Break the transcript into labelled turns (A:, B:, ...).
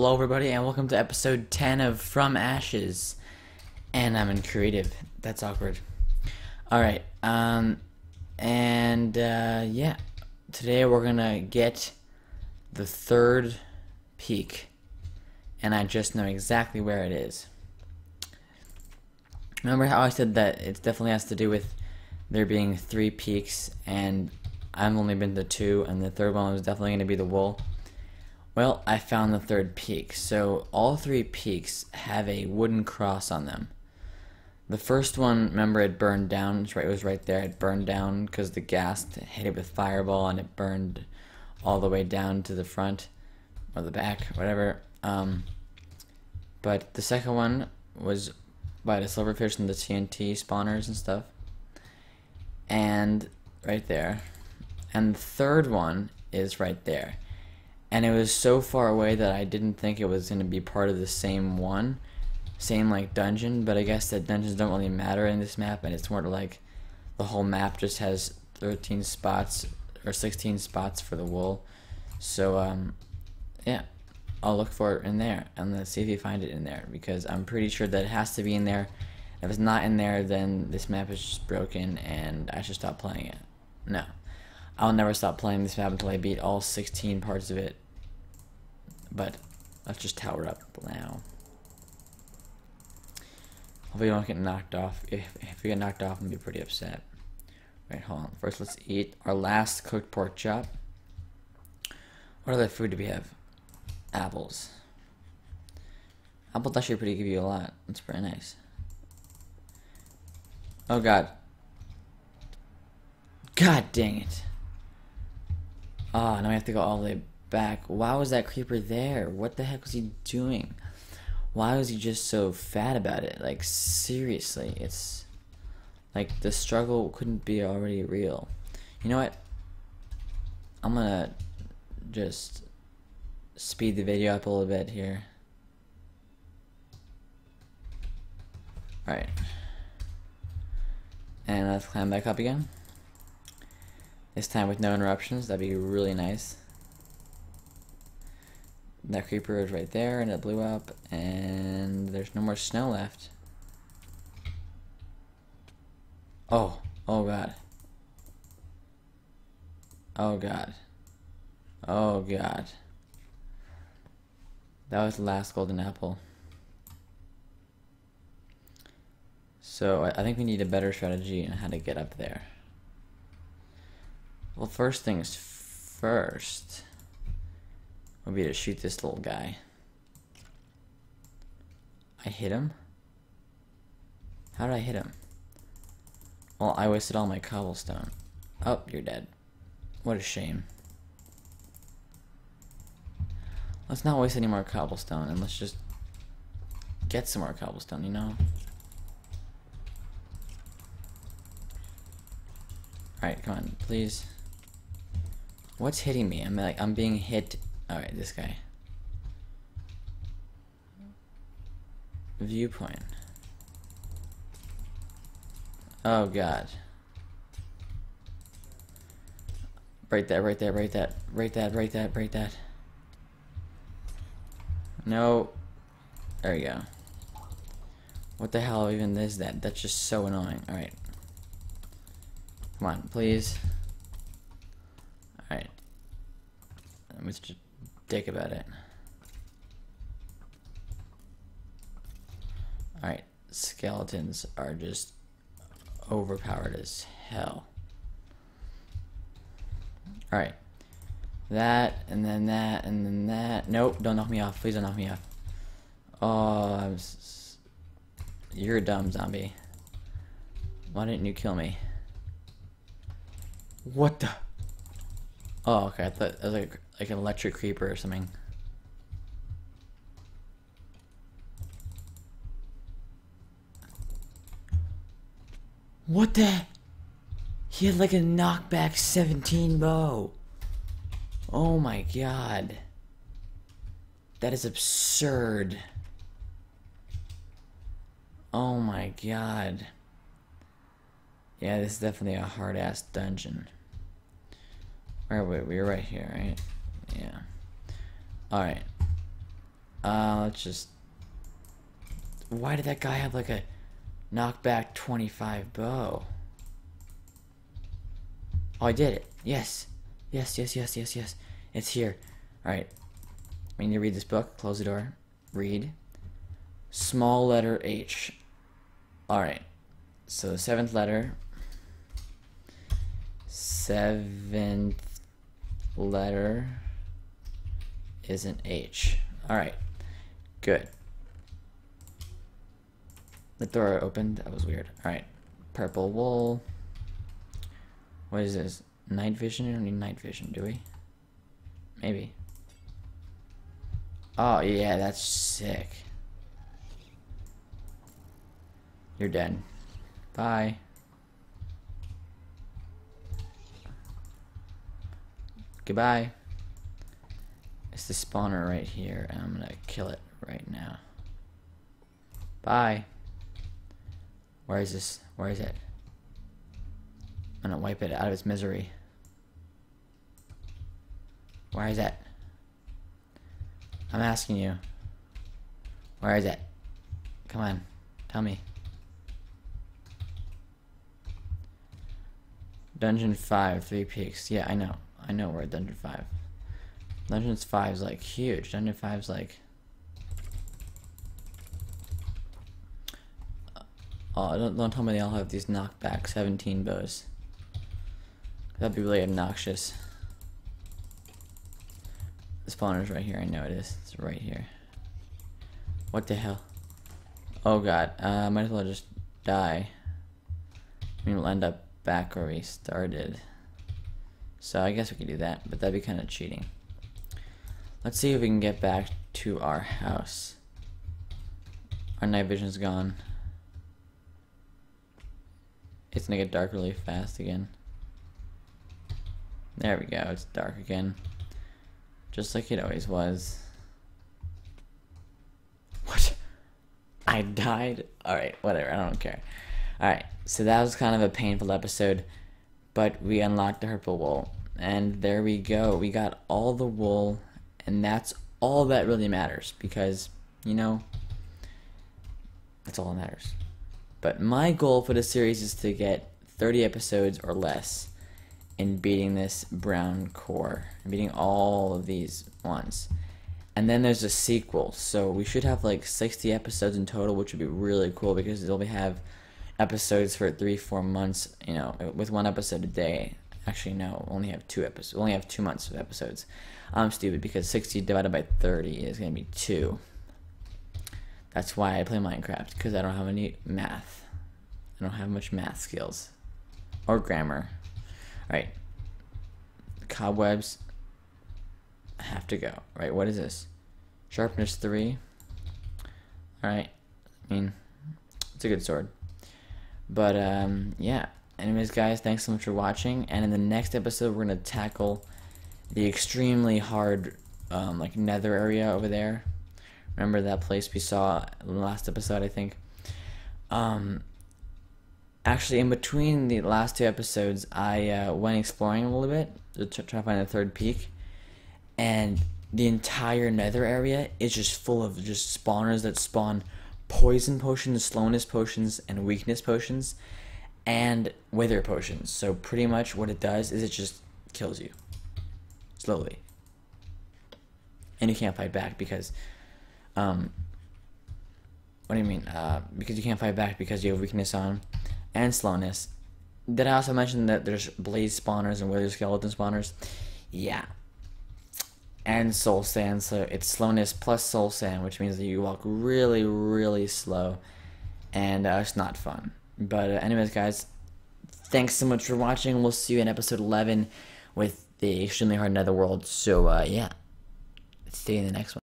A: Hello, everybody, and welcome to episode 10 of From Ashes. And I'm in creative. That's awkward. Alright, um, and, uh, yeah. Today we're gonna get the third peak. And I just know exactly where it is. Remember how I said that it definitely has to do with there being three peaks, and I've only been to two, and the third one was definitely gonna be the wool? Well, I found the third peak. So all three peaks have a wooden cross on them. The first one, remember, it burned down. It was right there. It burned down because the ghast hit it with fireball and it burned all the way down to the front or the back, whatever. Um, but the second one was by the silverfish and the TNT spawners and stuff. And right there. And the third one is right there and it was so far away that I didn't think it was going to be part of the same one, same like dungeon. But I guess that dungeons don't really matter in this map, and it's more like the whole map just has 13 spots or 16 spots for the wool. So um, yeah, I'll look for it in there, and let's see if you find it in there because I'm pretty sure that it has to be in there. If it's not in there, then this map is just broken, and I should stop playing it. No. I'll never stop playing this map until I beat all 16 parts of it. But let's just tower up now. Hopefully we don't get knocked off. If, if we get knocked off, I'm gonna be pretty upset. Right, hold on. First, let's eat our last cooked pork chop. What other food do we have? Apples. Apples actually pretty give you a lot. That's pretty nice. Oh god. God dang it. Ah, now we have to go all the way back. Why was that creeper there? What the heck was he doing? Why was he just so fat about it? Like, seriously, it's... Like, the struggle couldn't be already real. You know what? I'm gonna just speed the video up a little bit here. Alright. And let's climb back up again. This time with no interruptions, that'd be really nice. That creeper is right there and it blew up and there's no more snow left. Oh, oh god. Oh god. Oh god. That was the last golden apple. So I think we need a better strategy on how to get up there. Well, first things first would be to shoot this little guy. I hit him? How did I hit him? Well, I wasted all my cobblestone. Oh, you're dead. What a shame. Let's not waste any more cobblestone and let's just get some more cobblestone, you know? Alright, come on, please. What's hitting me? I'm like, I'm being hit. Alright, this guy. Viewpoint. Oh god. Break that, right there, right that, right that, right that, right that. No. There you go. What the hell even is that? That's just so annoying. Alright. Come on, please. Just dick about it. Alright, skeletons are just overpowered as hell. Alright. That, and then that, and then that. Nope, don't knock me off. Please don't knock me off. Oh, I'm you're a dumb zombie. Why didn't you kill me? What the? Oh, okay. I thought it was like like an electric creeper or something. What the? He had like a knockback 17 bow. Oh my god. That is absurd. Oh my god. Yeah, this is definitely a hard ass dungeon. Where are we? We're right here, right? Yeah. Alright. Uh, let's just... Why did that guy have like a knockback 25 bow? Oh, I did it. Yes. Yes, yes, yes, yes, yes. It's here. Alright. We need to read this book. Close the door. Read. Small letter H. Alright. So the seventh letter. Seventh letter is an H. Alright. Good. The door opened. That was weird. Alright. Purple wool. What is this? Night vision? We don't need night vision, do we? Maybe. Oh, yeah, that's sick. You're dead. Bye. Goodbye. It's the spawner right here, and I'm gonna kill it right now. Bye. Where is this? Where is it? I'm gonna wipe it out of its misery. Where is it? I'm asking you. Where is it? Come on, tell me. Dungeon 5, Three Peaks. Yeah, I know. I know we're at Dungeon 5. Dungeon 5 is like huge. Dungeon 5 is like... Oh, don't, don't tell me they all have these knockback 17 bows. That'd be really obnoxious. The spawner's right here. I know it is. It's right here. What the hell? Oh god. Uh, might as well just die. I mean, we'll end up back where we started. So I guess we could do that, but that'd be kind of cheating. Let's see if we can get back to our house. Our night vision's gone. It's gonna get dark really fast again. There we go, it's dark again. Just like it always was. What? I died? Alright, whatever, I don't care. Alright, so that was kind of a painful episode, but we unlocked the purple wool. And there we go. We got all the wool, and that's all that really matters because, you know, that's all that matters. But my goal for the series is to get 30 episodes or less in beating this brown core, beating all of these ones. And then there's a sequel, so we should have like 60 episodes in total, which would be really cool because be have episodes for three, four months, you know, with one episode a day. Actually, no, only have two episodes. Only have two months of episodes. I'm stupid because 60 divided by 30 is going to be two. That's why I play Minecraft because I don't have any math. I don't have much math skills or grammar. All right, cobwebs have to go. Right, what is this? Sharpness three. All right, I mean, it's a good sword. But um, yeah. Anyways, guys, thanks so much for watching. And in the next episode, we're gonna tackle the extremely hard, um, like nether area over there. Remember that place we saw in the last episode, I think. Um, actually, in between the last two episodes, I uh, went exploring a little bit to try to find the third peak, and the entire nether area is just full of just spawners that spawn poison potions, slowness potions, and weakness potions, and wither potions. So pretty much what it does is it just kills you slowly, and you can't fight back because, um, what do you mean? Uh, because you can't fight back because you have weakness on, and slowness. Did I also mention that there's blaze spawners and wither skeleton spawners? Yeah, and soul sand. So it's slowness plus soul sand, which means that you walk really, really slow, and uh, it's not fun. But uh, anyways, guys, thanks so much for watching. We'll see you in episode 11 with the extremely hard netherworld. So uh, yeah, see you in the next one.